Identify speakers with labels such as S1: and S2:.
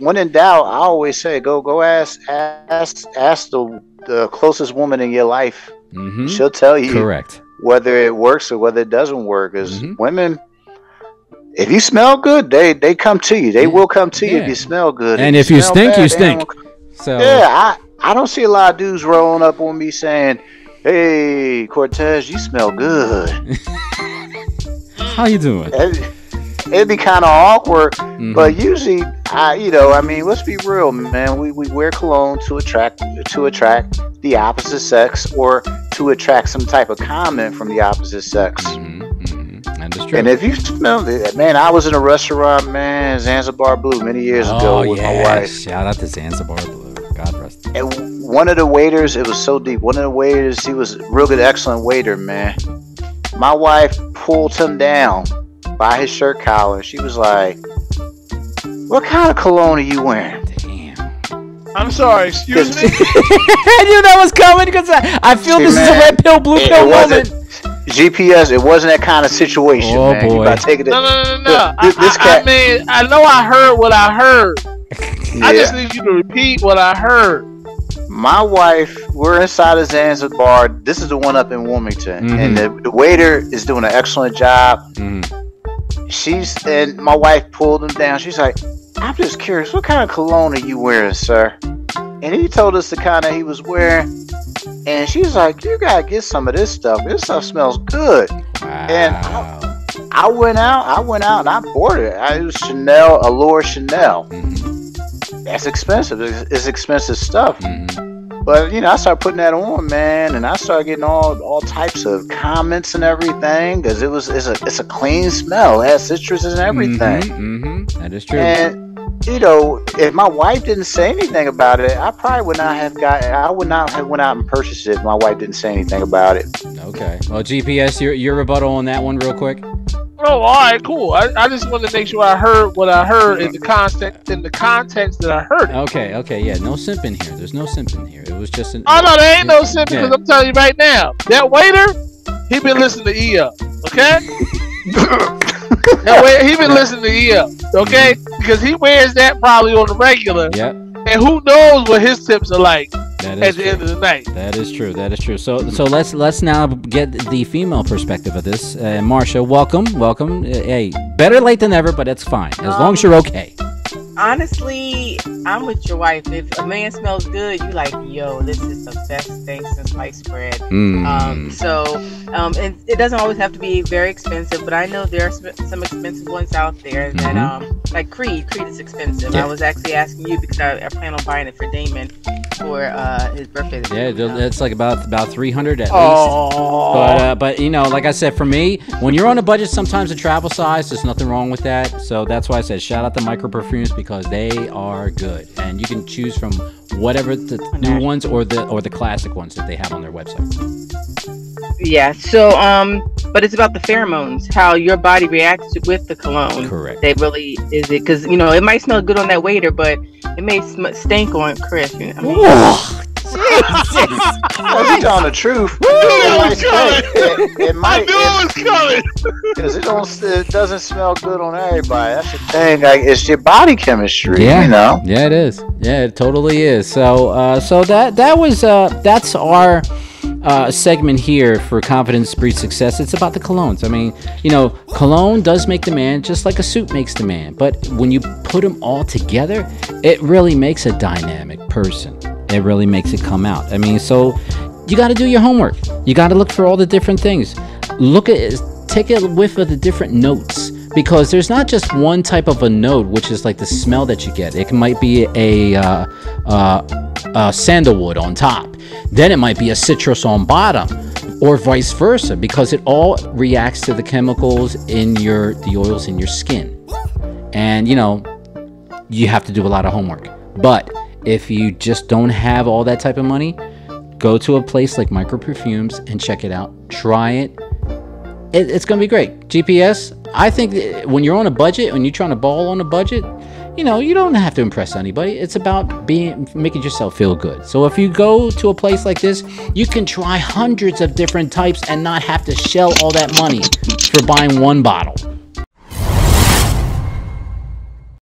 S1: when in doubt, I always say, go go ask ask ask the the closest woman in your life.
S2: Mm-hmm.
S1: She'll tell you
S2: Correct.
S1: whether it works or whether it doesn't work. Because
S2: Mhm.
S1: women, if you smell good, they they come to you. They
S2: Yeah.
S1: will come to you
S2: Yeah.
S1: if you smell good.
S2: And if you
S1: smell
S2: stink, you stink. So
S1: Yeah, I I don't see a lot of dudes rolling up on me saying, "Hey, Cortez, you smell good."
S2: how you doing?
S1: It'd, it'd be kind of awkward,
S2: Mhm.
S1: but usually, I you know, I mean, let's be real, man. We, we wear cologne to attract to attract the opposite sex or to attract some type of comment from the opposite sex.
S2: Mhm, mhm. That is true.
S1: And if you smell it, man, I was in a restaurant, man, Zanzibar Blue, many years
S2: oh
S1: ago with
S2: yeah,
S1: my wife.
S2: shout out to Zanzibar Blue. God rest.
S1: And one of the waiters, it was so deep. One of the waiters, he was a real good, excellent waiter, man. My wife pulled him down by his shirt collar. She was like, "What kind of cologne are you wearing?"
S2: Damn.
S3: I'm sorry, excuse me.
S2: I knew that was coming because I, I feel
S1: See,
S2: this is a red pill, blue
S1: It,
S2: pill
S1: it wasn't
S2: moment.
S1: GPS. It wasn't that kind of situation,
S2: Oh,
S1: man. You
S2: boy.
S1: gotta take it.
S3: No, no, no, no.
S1: This-
S3: I,
S1: this
S3: I,
S1: cat-
S3: I mean, I know I heard what I heard. I just need you to repeat what I heard.
S1: My wife, we're inside of Zanzibar. This is the one up in Wilmington,
S2: Mhm.
S1: and the, the waiter is doing an excellent job.
S2: Mhm.
S1: she's and my wife pulled him down. She's like, I'm just curious, what kind of cologne are you wearing, sir? And he told us the kind that he was wearing. And she's like, You gotta get some of this stuff. This stuff smells good. Wow. And
S2: Wow.
S1: I went out, I went out and I bought it. I it was Chanel, Allure Chanel.
S2: Mhm,
S1: That's expensive. It's, it's expensive stuff.
S2: mhm.
S1: But you know, I started putting that on, man, and I started getting all all types of comments and everything because it was it's a it's a clean smell. It has citrus and everything.
S2: Mhm, mhm. That is true.
S1: And you know, if my wife didn't say anything about it, I probably would not have got. I would not have went out and purchased it if my wife didn't say anything about it.
S2: Okay. Well, GPS, your your rebuttal on that one, real quick.
S3: Oh, all right, cool. I, I just wanted to make sure I heard what I heard in the context in the context that I heard it.
S2: Okay. Okay. Yeah. No simping here. There's no simping here. It was just an.
S3: Oh no, there ain't no sin
S2: Yeah.
S3: because I'm telling you right now, that waiter, he been listening to E up, okay? that waiter, he been listening to E up, okay? Because he wears that probably on the regular,
S2: Yep.
S3: and who knows what his tips are like at the
S2: true.
S3: end of the night.
S2: That is true. That is true. So so let's let's now get the female perspective of this. Uh, Marsha, welcome, welcome. Uh, hey, better late than never, but it's fine as long as you're okay.
S4: Honestly, I'm with your wife. If a man smells good, you like, yo, this is the best thing since sliced bread.
S2: Mm.
S4: Um, so, um, and it doesn't always have to be very expensive, but I know there are some, expensive ones out there that,
S2: Mhm.
S4: um, like Creed. Creed is expensive.
S2: Yeah.
S4: I was actually asking you because I, I plan on buying it for Damon for uh, his birthday.
S2: yeah, it's like about about 300 at least.
S3: Oh,
S2: But uh, but you know, like I said, for me, when you're on a budget, sometimes the travel size, there's nothing wrong with that. So that's why I said shout out to Micro Perfumes because they are good, and you can choose from whatever the new ones or the or the classic ones that they have on their website.
S4: Yeah. So, um, but it's about the pheromones, how your body reacts with the cologne.
S2: Correct.
S4: That really is it, because you know it might smell good on that waiter, but it may sm- stink on Chris. You know, I mean,
S1: Well, you telling the truth.
S3: it
S1: might
S3: was
S1: stink. It, it
S3: I
S1: might,
S3: knew it was coming.
S1: because it don't. It doesn't smell good on everybody. That's the thing. Like it's your body chemistry.
S2: Yeah.
S1: You know.
S2: Yeah, it is. Yeah, it totally is. So, uh, so that that was uh, that's our uh, segment here for confidence breeds success. It's about the colognes. I mean, you know, cologne does make the man, just like a suit makes the man. But when you put them all together, it really makes a dynamic person. It really makes it come out. I mean, so you got to do your homework. You got to look for all the different things. Look at take a whiff of the different notes because there's not just one type of a note, which is like the smell that you get. It might be a uh, uh, uh, sandalwood on top, then it might be a citrus on bottom, or vice versa, because it all reacts to the chemicals in your the oils in your skin, and you know you have to do a lot of homework. But if you just don't have all that type of money, go to a place like Micro Perfumes and check it out. Try it. it it's gonna be great. GPS. I think when you're on a budget, when you're trying to ball on a budget, you know you don't have to impress anybody. It's about being making yourself feel good. So if you go to a place like this, you can try hundreds of different types and not have to shell all that money for buying one bottle.